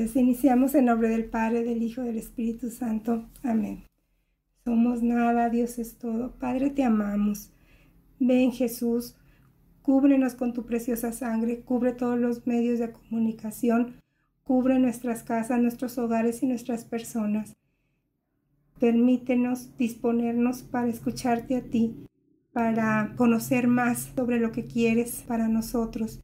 Entonces iniciamos en nombre del Padre, del Hijo, del Espíritu Santo. Amén. Somos nada, Dios es todo. Padre, te amamos. Ven Jesús, cúbrenos con tu preciosa sangre, cubre todos los medios de comunicación, cubre nuestras casas, nuestros hogares y nuestras personas. Permítenos disponernos para escucharte a ti, para conocer más sobre lo que quieres para nosotros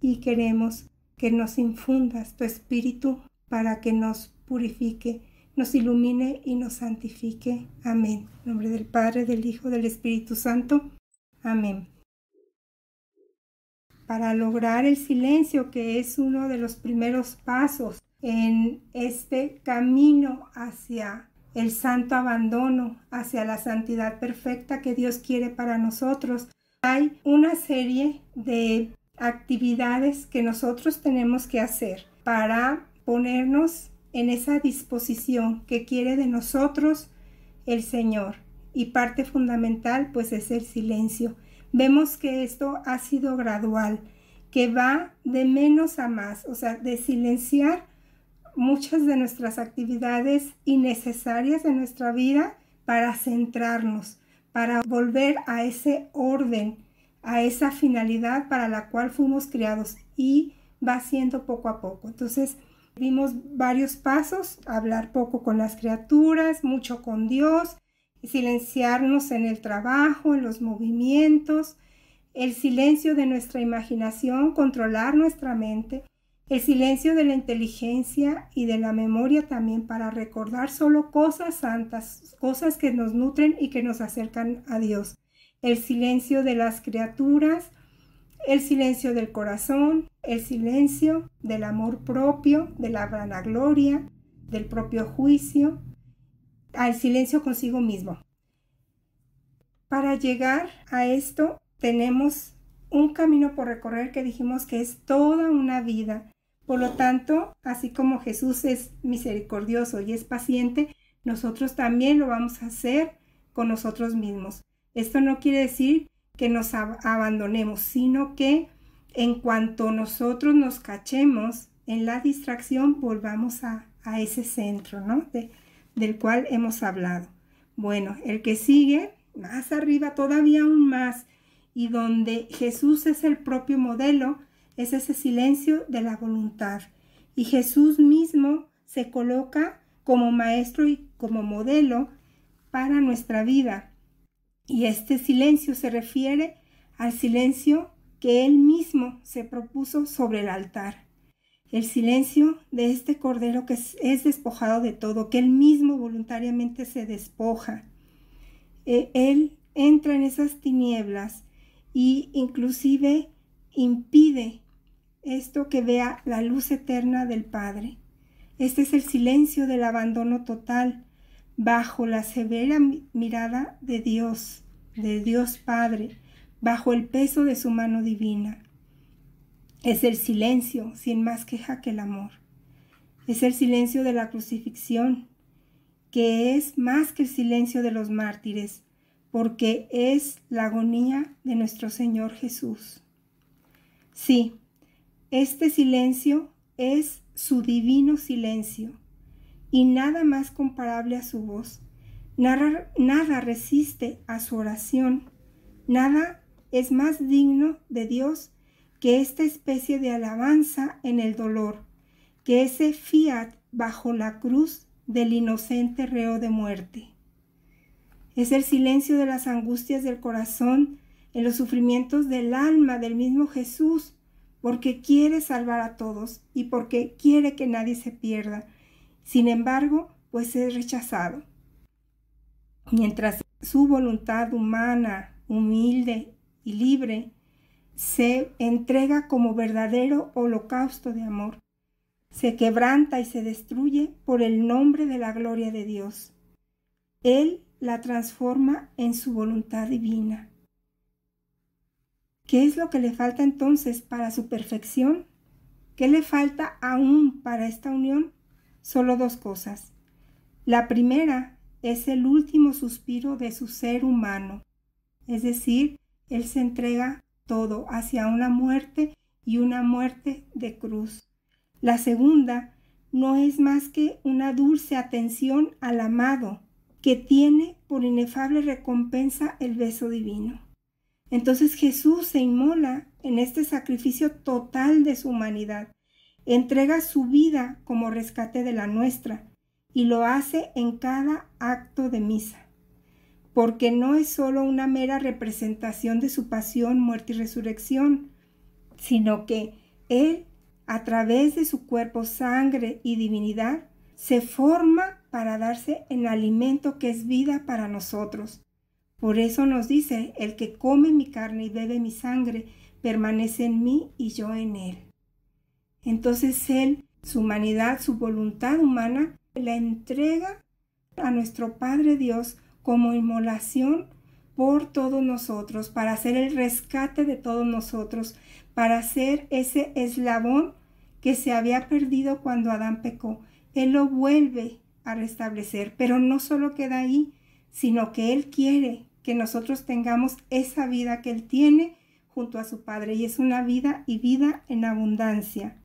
y queremos que nos infundas tu espíritu para que nos purifique, nos ilumine y nos santifique. Amén. En nombre del Padre, del Hijo, del Espíritu Santo. Amén. Para lograr el silencio, que es uno de los primeros pasos en este camino hacia el santo abandono, hacia la santidad perfecta que Dios quiere para nosotros, hay una serie de actividades que nosotros tenemos que hacer para ponernos en esa disposición que quiere de nosotros el Señor. Y parte fundamental pues es el silencio. Vemos que esto ha sido gradual, que va de menos a más, o sea, de silenciar muchas de nuestras actividades innecesarias de nuestra vida para centrarnos, para volver a ese orden a esa finalidad para la cual fuimos criados y va siendo poco a poco. Entonces, vimos varios pasos, hablar poco con las criaturas, mucho con Dios, silenciarnos en el trabajo, en los movimientos, el silencio de nuestra imaginación, controlar nuestra mente, el silencio de la inteligencia y de la memoria también para recordar solo cosas santas, cosas que nos nutren y que nos acercan a Dios el silencio de las criaturas, el silencio del corazón, el silencio del amor propio, de la vanagloria, del propio juicio, al silencio consigo mismo. Para llegar a esto tenemos un camino por recorrer que dijimos que es toda una vida. Por lo tanto, así como Jesús es misericordioso y es paciente, nosotros también lo vamos a hacer con nosotros mismos. Esto no quiere decir que nos abandonemos, sino que en cuanto nosotros nos cachemos en la distracción, volvamos a, ese centro, ¿no? del cual hemos hablado. Bueno, el que sigue, más arriba, todavía aún más, y donde Jesús es el propio modelo, es ese silencio de la voluntad. Y Jesús mismo se coloca como maestro y como modelo para nuestra vida. Y este silencio se refiere al silencio que él mismo se propuso sobre el altar. El silencio de este cordero que es, despojado de todo, que él mismo voluntariamente se despoja. E, él entra en esas tinieblas y inclusive impide esto que vea la luz eterna del Padre. Este es el silencio del abandono total, bajo la severa mirada de Dios, de Dios Padre, bajo el peso de su mano divina. Es el silencio sin más queja que el amor. Es el silencio de la crucifixión, que es más que el silencio de los mártires, porque es la agonía de nuestro Señor Jesús. Sí, este silencio es su divino silencio y nada más comparable a su voz. Nada, resiste a su oración. Nada es más digno de Dios que esta especie de alabanza en el dolor, que ese fiat bajo la cruz del inocente reo de muerte. Es el silencio de las angustias del corazón en los sufrimientos del alma del mismo Jesús, porque quiere salvar a todos y porque quiere que nadie se pierda, sin embargo, pues es rechazado. Mientras su voluntad humana, humilde y libre se entrega como verdadero holocausto de amor, se quebranta y se destruye por el nombre de la gloria de Dios. Él la transforma en su voluntad divina. ¿Qué es lo que le falta entonces para su perfección? ¿Qué le falta aún para esta unión? Solo dos cosas. La primera es el último suspiro de su ser humano, es decir, Él se entrega todo hacia una muerte y una muerte de cruz. La segunda no es más que una dulce atención al amado, que tiene por inefable recompensa el beso divino. Entonces Jesús se inmola en este sacrificio total de su humanidad, entrega su vida como rescate de la nuestra y lo hace en cada acto de misa, porque no es solo una mera representación de su pasión, muerte y resurrección, sino que Él, a través de su cuerpo, sangre y divinidad, se forma para darse en alimento que es vida para nosotros. Por eso nos dice, el que come mi carne y bebe mi sangre, permanece en mí y yo en él. Entonces Él, su humanidad, su voluntad humana, la entrega a nuestro Padre Dios como inmolación por todos nosotros, para hacer el rescate de todos nosotros, para ser ese eslabón que se había perdido cuando Adán pecó. Él lo vuelve a restablecer, pero no solo queda ahí, sino que Él quiere que nosotros tengamos esa vida que Él tiene junto a su Padre, y es una vida y vida en abundancia.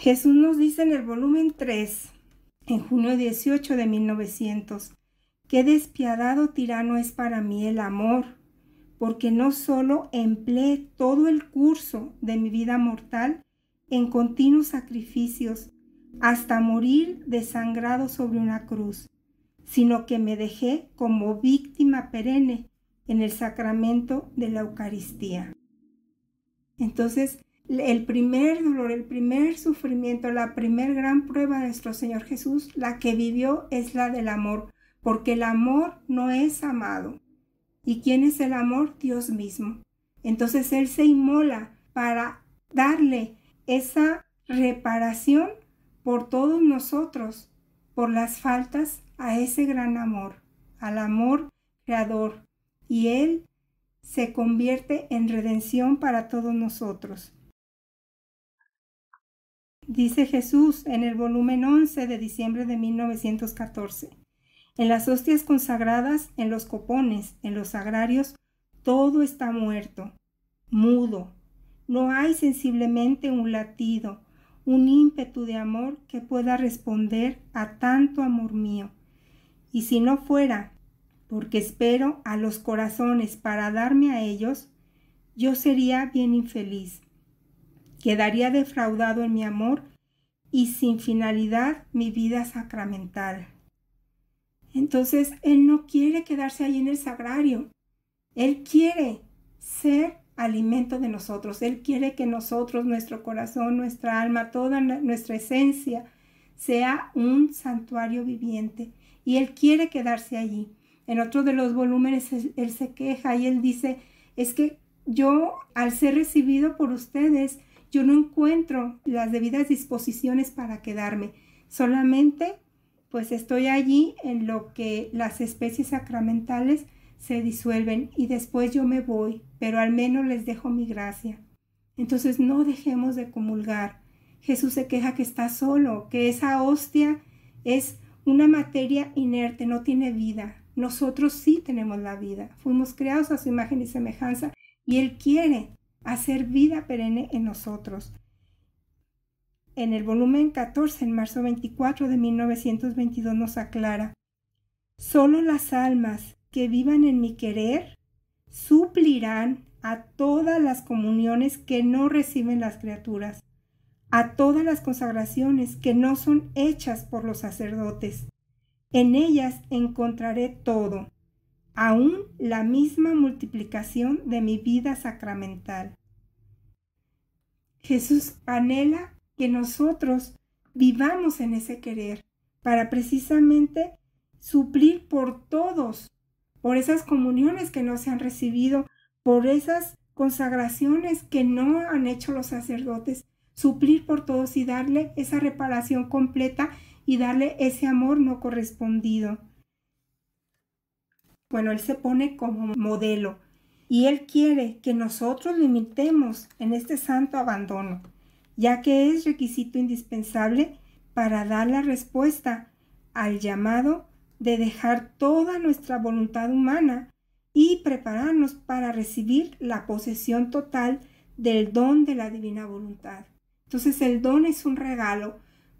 Jesús nos dice en el volumen 3, en junio 18 de 1900, qué despiadado tirano es para mí el amor, porque no solo empleé todo el curso de mi vida mortal en continuos sacrificios, hasta morir desangrado sobre una cruz, sino que me dejé como víctima perenne en el sacramento de la Eucaristía. Entonces, el primer dolor, el primer sufrimiento, la primer gran prueba de nuestro Señor Jesús, la que vivió es la del amor, porque el amor no es amado. ¿Y quién es el amor? Dios mismo. Entonces Él se inmola para darle esa reparación por todos nosotros, por las faltas a ese gran amor, al amor creador. Y Él se convierte en redención para todos nosotros. Dice Jesús en el volumen 11 de diciembre de 1914. En las hostias consagradas, en los copones, en los agrarios, todo está muerto, mudo. No hay sensiblemente un latido, un ímpetu de amor que pueda responder a tanto amor mío. Y si no fuera porque espero a los corazones para darme a ellos, yo sería bien infeliz quedaría defraudado en mi amor y sin finalidad mi vida sacramental. Entonces, Él no quiere quedarse ahí en el sagrario. Él quiere ser alimento de nosotros. Él quiere que nosotros, nuestro corazón, nuestra alma, toda nuestra esencia, sea un santuario viviente. Y Él quiere quedarse allí. En otro de los volúmenes, Él se queja y Él dice, es que yo, al ser recibido por ustedes, yo no encuentro las debidas disposiciones para quedarme. Solamente pues estoy allí en lo que las especies sacramentales se disuelven y después yo me voy, pero al menos les dejo mi gracia. Entonces no dejemos de comulgar. Jesús se queja que está solo, que esa hostia es una materia inerte, no tiene vida. Nosotros sí tenemos la vida. Fuimos creados a su imagen y semejanza y Él quiere hacer vida perenne en nosotros. En el volumen 14, en marzo 24 de 1922, nos aclara, solo las almas que vivan en mi querer suplirán a todas las comuniones que no reciben las criaturas, a todas las consagraciones que no son hechas por los sacerdotes. En ellas encontraré todo, aún la misma multiplicación de mi vida sacramental. Jesús anhela que nosotros vivamos en ese querer para precisamente suplir por todos, por esas comuniones que no se han recibido, por esas consagraciones que no han hecho los sacerdotes, suplir por todos y darle esa reparación completa y darle ese amor no correspondido. Bueno, Él se pone como modelo y Él quiere que nosotros lo imitemos en este santo abandono, ya que es requisito indispensable para dar la respuesta al llamado de dejar toda nuestra voluntad humana y prepararnos para recibir la posesión total del don de la divina voluntad. Entonces el don es un regalo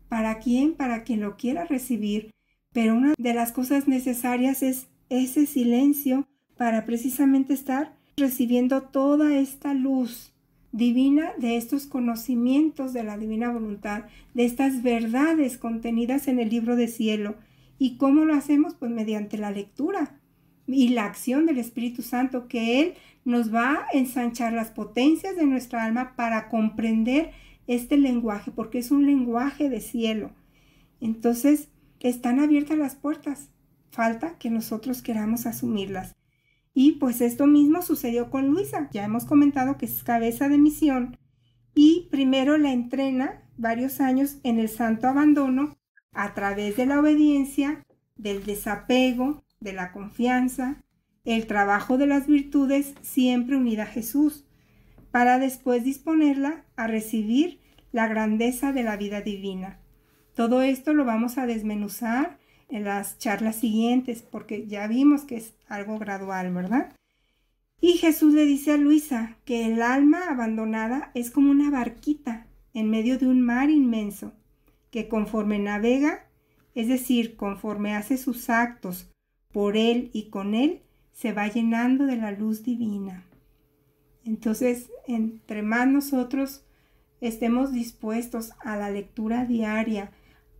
para quien, para quien lo quiera recibir, pero una de las cosas necesarias es ese silencio para precisamente estar recibiendo toda esta luz divina de estos conocimientos de la divina voluntad, de estas verdades contenidas en el libro de cielo. ¿Y cómo lo hacemos? Pues mediante la lectura y la acción del Espíritu Santo, que Él nos va a ensanchar las potencias de nuestra alma para comprender este lenguaje, porque es un lenguaje de cielo. Entonces, están abiertas las puertas. Falta que nosotros queramos asumirlas. Y pues esto mismo sucedió con Luisa. Ya hemos comentado que es cabeza de misión y primero la entrena varios años en el santo abandono a través de la obediencia, del desapego, de la confianza, el trabajo de las virtudes siempre unida a Jesús, para después disponerla a recibir la grandeza de la vida divina. Todo esto lo vamos a desmenuzar en las charlas siguientes, porque ya vimos que es algo gradual, ¿verdad? Y Jesús le dice a Luisa que el alma abandonada es como una barquita en medio de un mar inmenso, que conforme navega, es decir, conforme hace sus actos por él y con él, se va llenando de la luz divina. Entonces, entre más nosotros estemos dispuestos a la lectura diaria,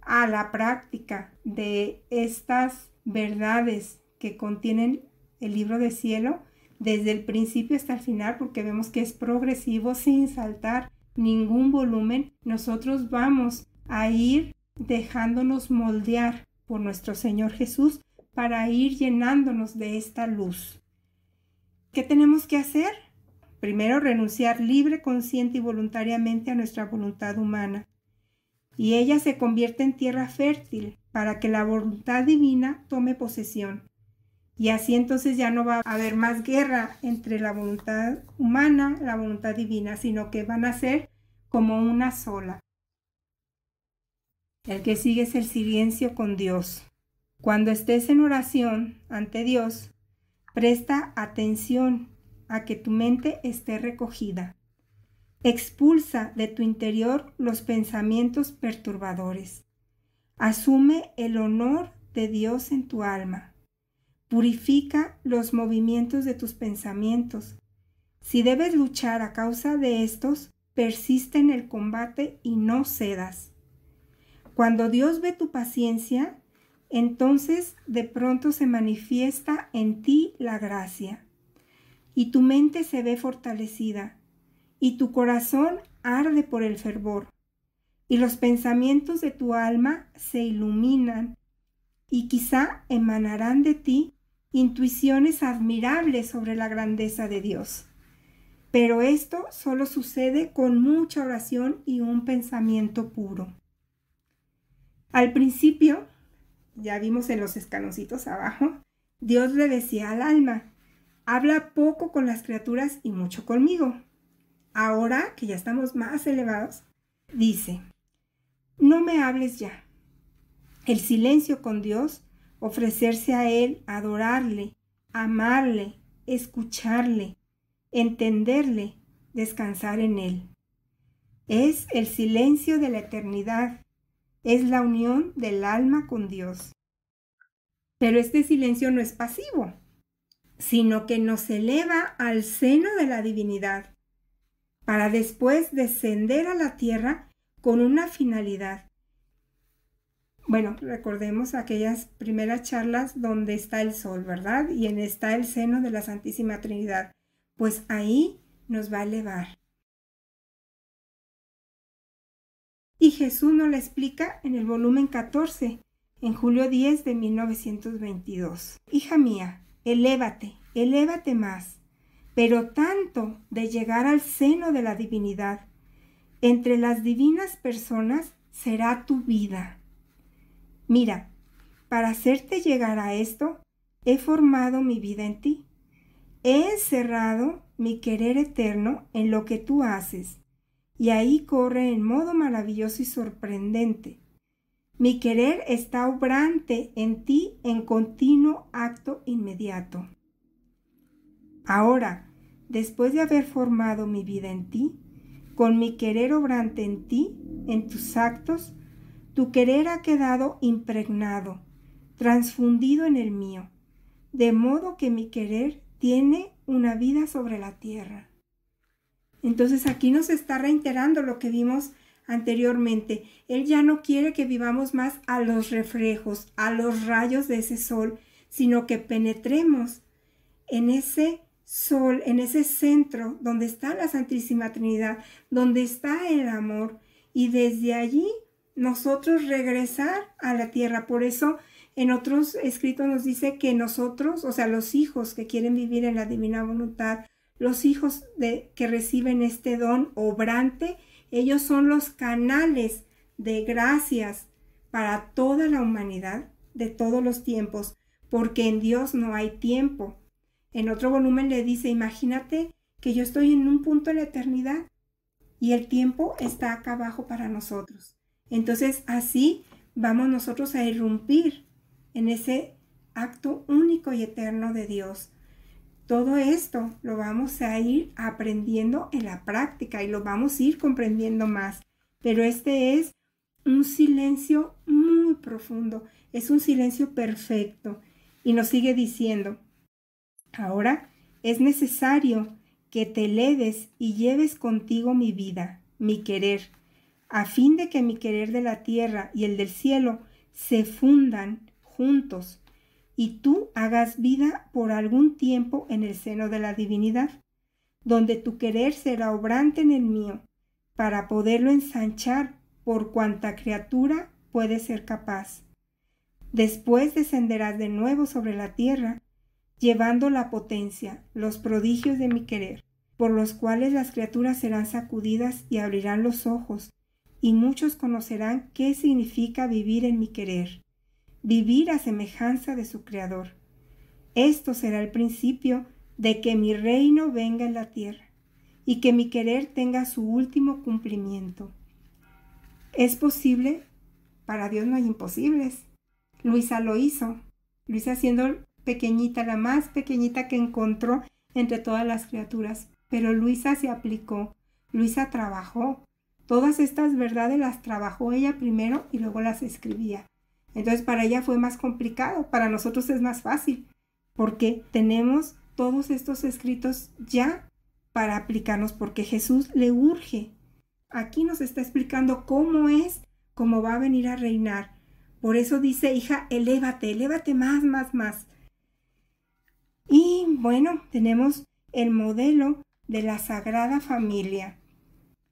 a la práctica de estas verdades que contienen el libro de cielo desde el principio hasta el final porque vemos que es progresivo sin saltar ningún volumen, nosotros vamos a ir dejándonos moldear por nuestro Señor Jesús para ir llenándonos de esta luz. ¿Qué tenemos que hacer? Primero, renunciar libre, consciente y voluntariamente a nuestra voluntad humana y ella se convierte en tierra fértil para que la voluntad divina tome posesión. Y así entonces ya no va a haber más guerra entre la voluntad humana, la voluntad divina, sino que van a ser como una sola. El que sigue es el silencio con Dios. Cuando estés en oración ante Dios, presta atención a que tu mente esté recogida. Expulsa de tu interior los pensamientos perturbadores. Asume el honor de Dios en tu alma. Purifica los movimientos de tus pensamientos. Si debes luchar a causa de estos, persiste en el combate y no cedas. Cuando Dios ve tu paciencia, entonces de pronto se manifiesta en ti la gracia y tu mente se ve fortalecida y tu corazón arde por el fervor, y los pensamientos de tu alma se iluminan, y quizá emanarán de ti intuiciones admirables sobre la grandeza de Dios. Pero esto solo sucede con mucha oración y un pensamiento puro. Al principio, ya vimos en los escaloncitos abajo, Dios le decía al alma, habla poco con las criaturas y mucho conmigo ahora que ya estamos más elevados, dice, no me hables ya. El silencio con Dios, ofrecerse a Él, adorarle, amarle, escucharle, entenderle, descansar en Él. Es el silencio de la eternidad, es la unión del alma con Dios. Pero este silencio no es pasivo, sino que nos eleva al seno de la divinidad para después descender a la tierra con una finalidad. Bueno, recordemos aquellas primeras charlas donde está el sol, ¿verdad? Y en está el seno de la Santísima Trinidad. Pues ahí nos va a elevar. Y Jesús nos lo explica en el volumen 14, en julio 10 de 1922. Hija mía, elévate, elévate más pero tanto de llegar al seno de la divinidad. Entre las divinas personas será tu vida. Mira, para hacerte llegar a esto, he formado mi vida en ti. He encerrado mi querer eterno en lo que tú haces, y ahí corre en modo maravilloso y sorprendente. Mi querer está obrante en ti en continuo acto inmediato. Ahora, después de haber formado mi vida en ti, con mi querer obrante en ti, en tus actos, tu querer ha quedado impregnado, transfundido en el mío, de modo que mi querer tiene una vida sobre la tierra. Entonces aquí nos está reiterando lo que vimos anteriormente. Él ya no quiere que vivamos más a los reflejos, a los rayos de ese sol, sino que penetremos en ese sol, en ese centro donde está la Santísima Trinidad, donde está el amor, y desde allí nosotros regresar a la tierra. Por eso en otros escritos nos dice que nosotros, o sea, los hijos que quieren vivir en la divina voluntad, los hijos de, que reciben este don obrante, ellos son los canales de gracias para toda la humanidad de todos los tiempos, porque en Dios no hay tiempo. En otro volumen le dice, imagínate que yo estoy en un punto de la eternidad y el tiempo está acá abajo para nosotros. Entonces así vamos nosotros a irrumpir en ese acto único y eterno de Dios. Todo esto lo vamos a ir aprendiendo en la práctica y lo vamos a ir comprendiendo más. Pero este es un silencio muy profundo, es un silencio perfecto. Y nos sigue diciendo, ahora es necesario que te eleves y lleves contigo mi vida, mi querer, a fin de que mi querer de la tierra y el del cielo se fundan juntos y tú hagas vida por algún tiempo en el seno de la divinidad, donde tu querer será obrante en el mío, para poderlo ensanchar por cuanta criatura puede ser capaz. Después descenderás de nuevo sobre la tierra, llevando la potencia, los prodigios de mi querer, por los cuales las criaturas serán sacudidas y abrirán los ojos, y muchos conocerán qué significa vivir en mi querer, vivir a semejanza de su Creador. Esto será el principio de que mi reino venga en la tierra y que mi querer tenga su último cumplimiento. Es posible, para Dios no hay imposibles. Luisa lo hizo. Luisa siendo la más pequeñita que encontró entre todas las criaturas. Pero Luisa se aplicó, Luisa trabajó, Todas estas verdades las trabajó ella primero y luego las escribía. Entonces para ella fue más complicado, para nosotros es más fácil, porque tenemos todos estos escritos ya para aplicarnos, porque Jesús le urge. Aquí nos está explicando cómo es, cómo va a venir a reinar. Por eso dice, hija, elévate, elévate más, más, más. Bueno, tenemos el modelo de la Sagrada Familia.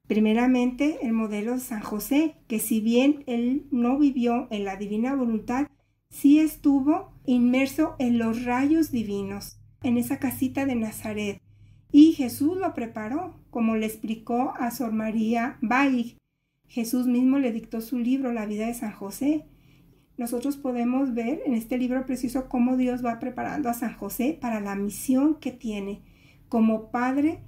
Primeramente, el modelo de San José, que si bien él no vivió en la divina voluntad, sí estuvo inmerso en los rayos divinos, en esa casita de Nazaret. Y Jesús lo preparó, como le explicó a Sor María Baig. Jesús mismo le dictó su libro, La vida de San José. Nosotros podemos ver en este libro preciso cómo Dios va preparando a San José para la misión que tiene como padre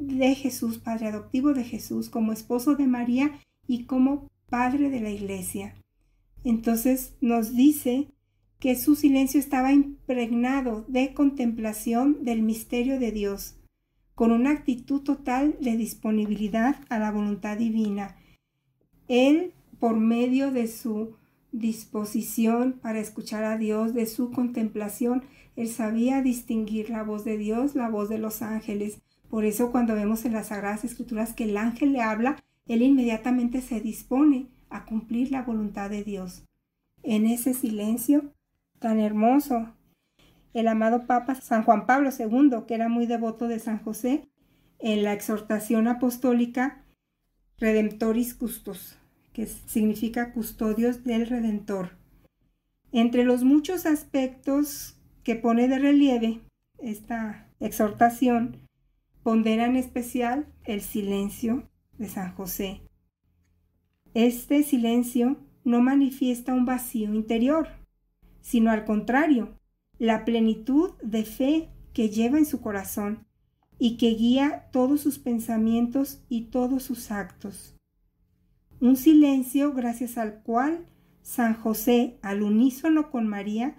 de Jesús, Padre adoptivo de Jesús, como esposo de María y como Padre de la Iglesia. Entonces nos dice que su silencio estaba impregnado de contemplación del misterio de Dios, con una actitud total de disponibilidad a la voluntad divina. Él, por medio de su disposición para escuchar a Dios, de su contemplación, él sabía distinguir la voz de Dios, la voz de los ángeles, por eso cuando vemos en las Sagradas Escrituras que el ángel le habla, él inmediatamente se dispone a cumplir la voluntad de Dios. En ese silencio tan hermoso, el amado Papa San Juan Pablo II, que era muy devoto de San José, en la exhortación apostólica Redemptoris Custos, que significa custodios del Redentor. Entre los muchos aspectos que pone de relieve esta exhortación, pondera en especial el silencio de San José. Este silencio no manifiesta un vacío interior, sino al contrario, la plenitud de fe que lleva en su corazón y que guía todos sus pensamientos y todos sus actos. Un silencio gracias al cual San José, al unísono con María,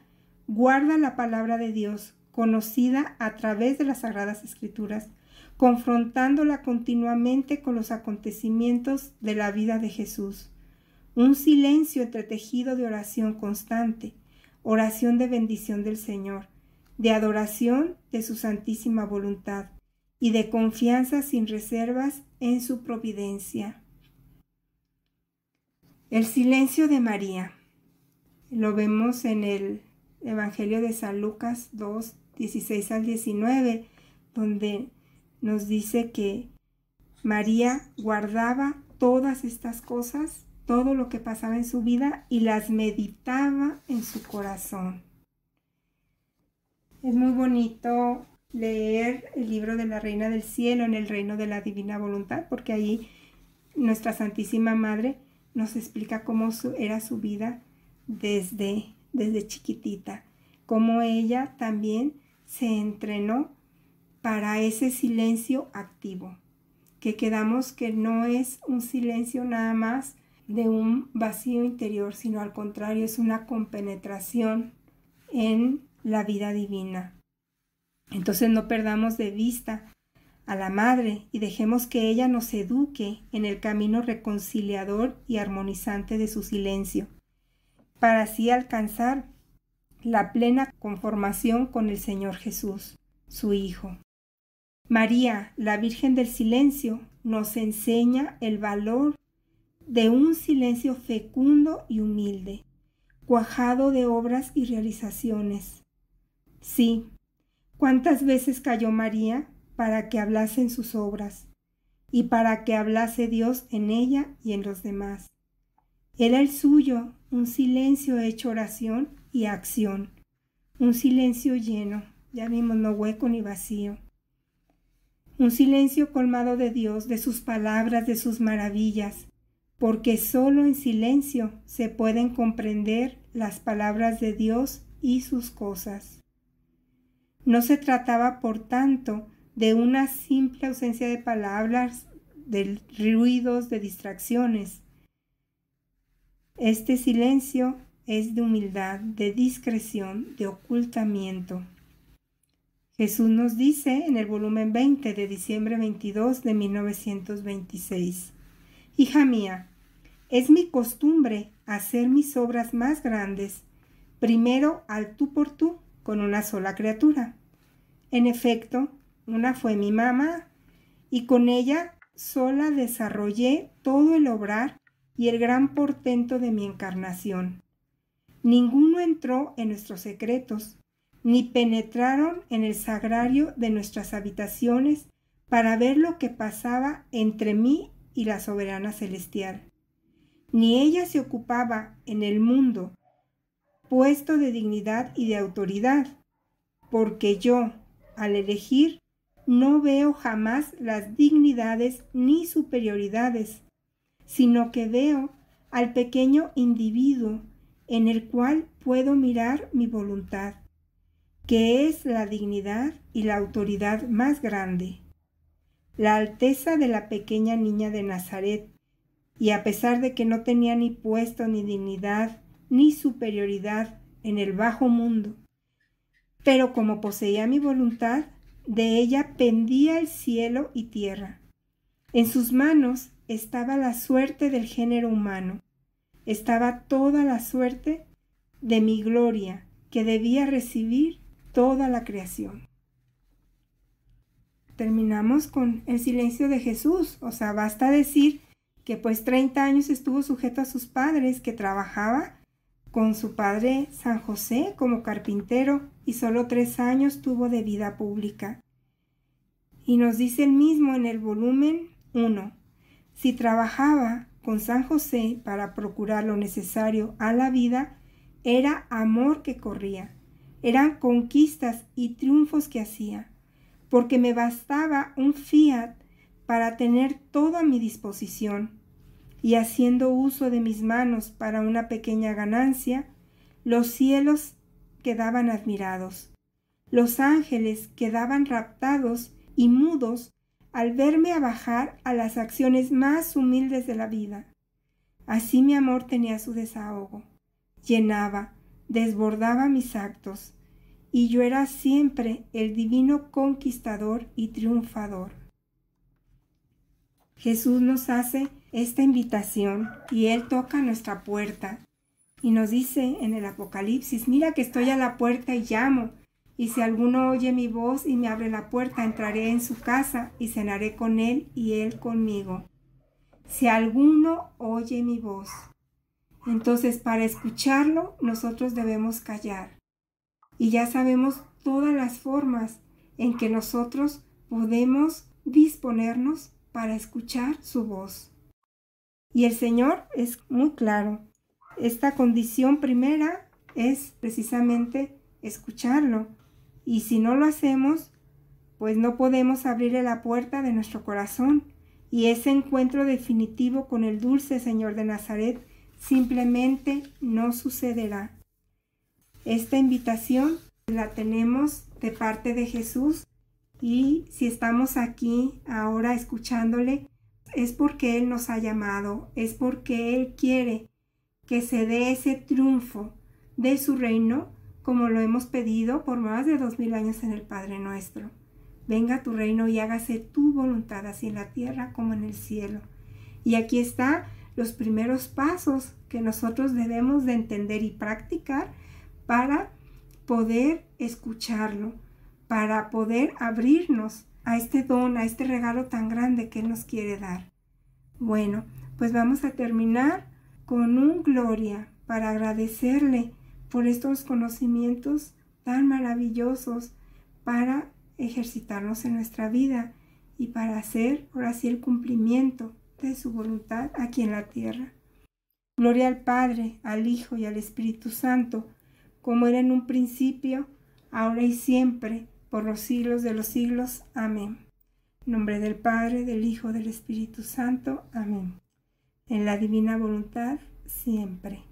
guarda la palabra de Dios, conocida a través de las Sagradas Escrituras, confrontándola continuamente con los acontecimientos de la vida de Jesús. Un silencio entretejido de oración constante, oración de bendición del Señor, de adoración de su santísima voluntad y de confianza sin reservas en su providencia. El silencio de María. Lo vemos en el Evangelio de San Lucas 2, 16 al 19, donde nos dice que María guardaba todas estas cosas, todo lo que pasaba en su vida y las meditaba en su corazón. Es muy bonito leer el libro de la Reina del Cielo en el reino de la Divina Voluntad, porque ahí nuestra Santísima Madre nos explica cómo era su vida desde, desde chiquitita, cómo ella también se entrenó para ese silencio activo, que quedamos que no es un silencio nada más de un vacío interior, sino al contrario es una compenetración en la vida divina. Entonces no perdamos de vista a la Madre y dejemos que ella nos eduque en el camino reconciliador y armonizante de su silencio, para así alcanzar la plena conformación con el Señor Jesús, su Hijo. María, la Virgen del Silencio, nos enseña el valor de un silencio fecundo y humilde, cuajado de obras y realizaciones. Sí, cuántas veces cayó María para que hablase en sus obras y para que hablase Dios en ella y en los demás. Era el suyo un silencio hecho oración y acción, un silencio lleno, ya vimos no hueco ni vacío, un silencio colmado de Dios, de sus palabras, de sus maravillas, porque solo en silencio se pueden comprender las palabras de Dios y sus cosas. No se trataba, por tanto, de una simple ausencia de palabras, de ruidos, de distracciones. Este silencio es de humildad, de discreción, de ocultamiento. Jesús nos dice en el volumen 20 de diciembre 22 de 1926, Hija mía, es mi costumbre hacer mis obras más grandes, primero al tú por tú con una sola criatura. En efecto, una fue mi mamá, y con ella sola desarrollé todo el obrar y el gran portento de mi encarnación. Ninguno entró en nuestros secretos, ni penetraron en el sagrario de nuestras habitaciones para ver lo que pasaba entre mí y la soberana celestial. Ni ella se ocupaba en el mundo puesto de dignidad y de autoridad, porque yo, al elegir, no veo jamás las dignidades ni superioridades, sino que veo al pequeño individuo en el cual puedo mirar mi voluntad que es la dignidad y la autoridad más grande. La alteza de la pequeña niña de Nazaret, y a pesar de que no tenía ni puesto ni dignidad ni superioridad en el bajo mundo, pero como poseía mi voluntad, de ella pendía el cielo y tierra. En sus manos estaba la suerte del género humano, estaba toda la suerte de mi gloria que debía recibir toda la creación. Terminamos con el silencio de Jesús, o sea, basta decir que pues 30 años estuvo sujeto a sus padres, que trabajaba con su padre San José como carpintero y solo tres años tuvo de vida pública. Y nos dice el mismo en el volumen 1, si trabajaba con San José para procurar lo necesario a la vida, era amor que corría eran conquistas y triunfos que hacía, porque me bastaba un fiat para tener todo a mi disposición, y haciendo uso de mis manos para una pequeña ganancia, los cielos quedaban admirados, los ángeles quedaban raptados y mudos al verme abajar a las acciones más humildes de la vida. Así mi amor tenía su desahogo, llenaba, desbordaba mis actos, y yo era siempre el divino conquistador y triunfador. Jesús nos hace esta invitación y Él toca nuestra puerta y nos dice en el Apocalipsis, mira que estoy a la puerta y llamo, y si alguno oye mi voz y me abre la puerta, entraré en su casa y cenaré con Él y Él conmigo. Si alguno oye mi voz. Entonces, para escucharlo, nosotros debemos callar. Y ya sabemos todas las formas en que nosotros podemos disponernos para escuchar su voz. Y el Señor es muy claro. Esta condición primera es precisamente escucharlo. Y si no lo hacemos, pues no podemos abrirle la puerta de nuestro corazón. Y ese encuentro definitivo con el dulce Señor de Nazaret simplemente no sucederá. Esta invitación la tenemos de parte de Jesús y si estamos aquí ahora escuchándole, es porque Él nos ha llamado, es porque Él quiere que se dé ese triunfo de su reino como lo hemos pedido por más de dos mil años en el Padre nuestro. Venga tu reino y hágase tu voluntad así en la tierra como en el cielo. Y aquí están los primeros pasos que nosotros debemos de entender y practicar para poder escucharlo, para poder abrirnos a este don, a este regalo tan grande que Él nos quiere dar. Bueno, pues vamos a terminar con un gloria para agradecerle por estos conocimientos tan maravillosos para ejercitarnos en nuestra vida y para hacer ahora sí el cumplimiento de su voluntad aquí en la tierra. Gloria al Padre, al Hijo y al Espíritu Santo, como era en un principio, ahora y siempre, por los siglos de los siglos. Amén. Nombre del Padre, del Hijo, del Espíritu Santo. Amén. En la divina voluntad, siempre.